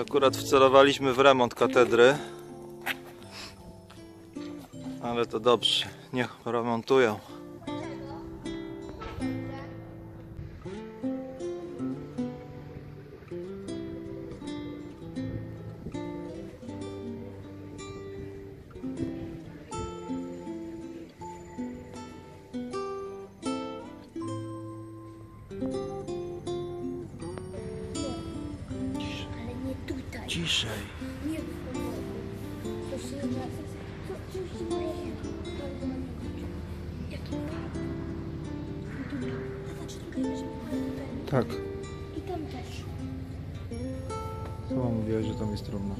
Akurat wcelowaliśmy w remont katedry. Ale to dobrze, niech remontują. Tutaj. Tak. I tam też. Co wam mówiłaś, że tam jest trudno?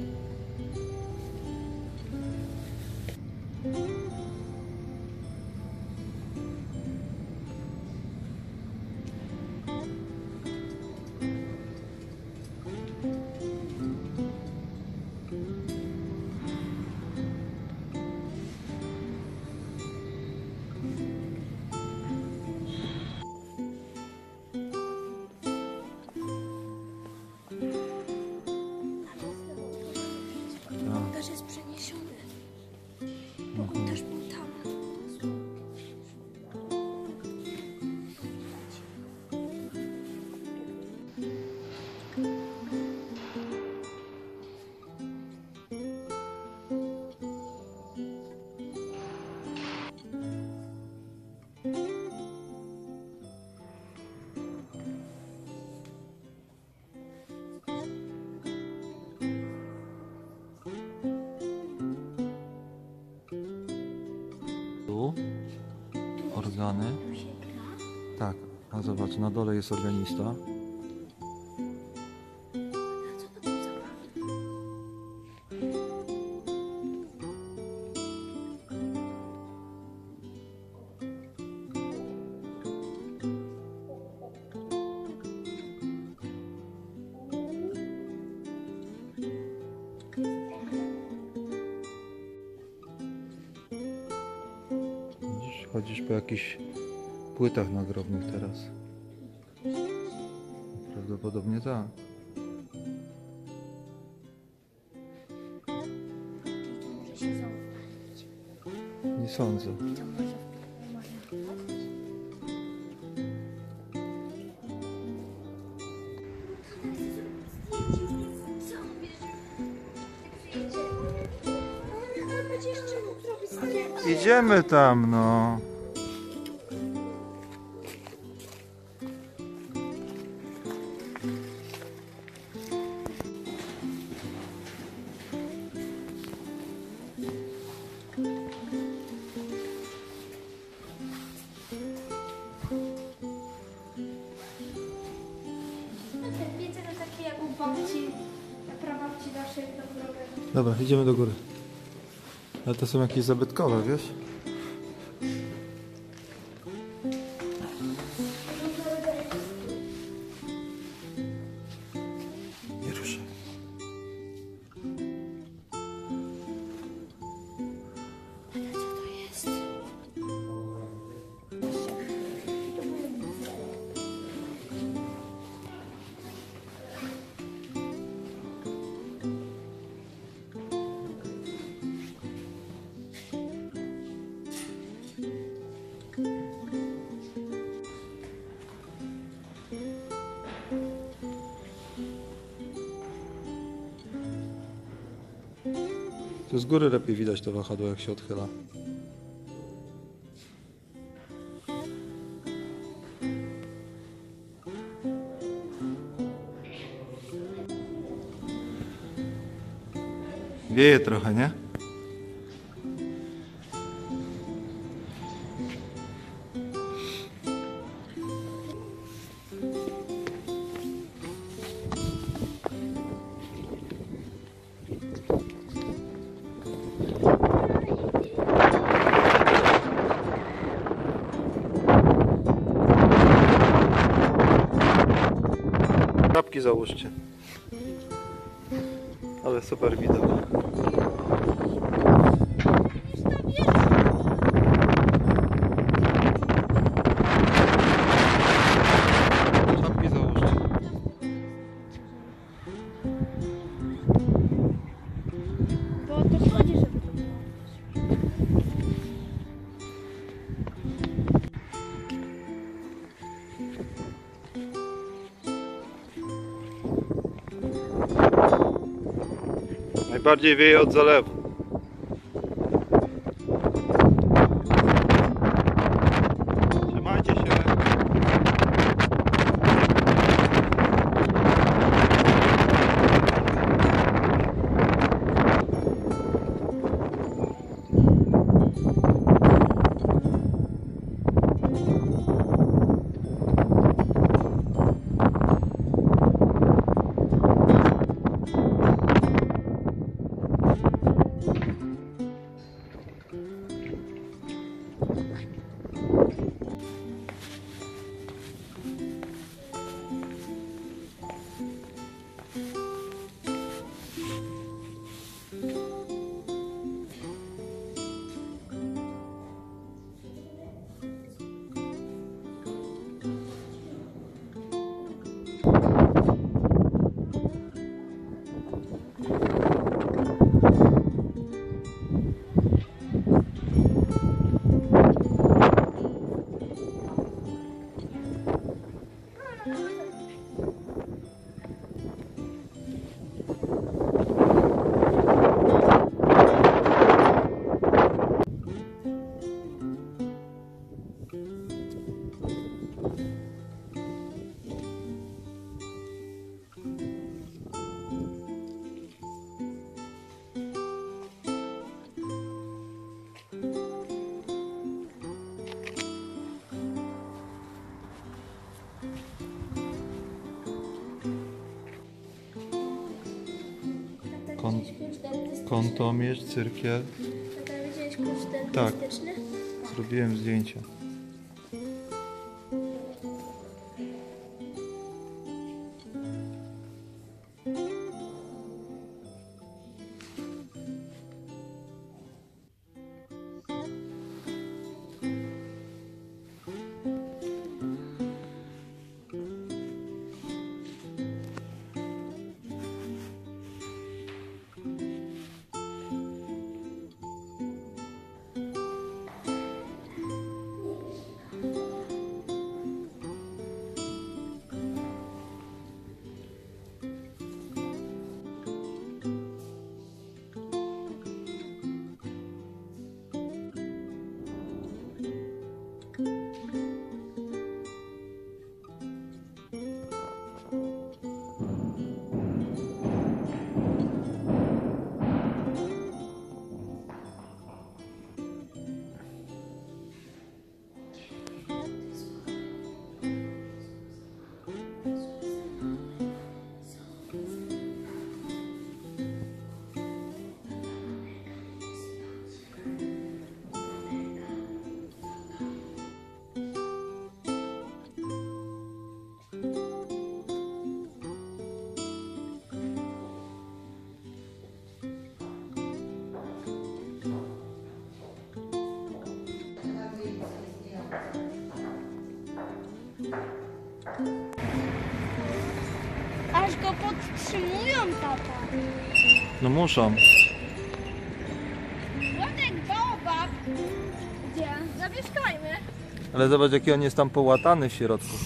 Tak, a zobacz, na dole jest organista. Chodzisz po jakichś płytach nagrobnych teraz. Prawdopodobnie tak. Nie sądzę. Idziemy tam, no. To takie jak u babci, prababci naszej do drogę. Dobra, idziemy do góry. Ale to są jakieś zabytkowe, wiesz? Tu z góry lepiej widać to wahadło, jak się odchyla. Wieje trochę, nie? Załóżcie. Ale super widok. Bardziej wieje od zalewu. Kątomierz, cyrkiel. Tata, widziałeś klucz Tak. Zrobiłem zdjęcia. Aż go podtrzymują, tata. No muszą. Władek baobab. Gdzie? Zamieszkajmy. Ale zobacz jaki on jest tam połatany w środku.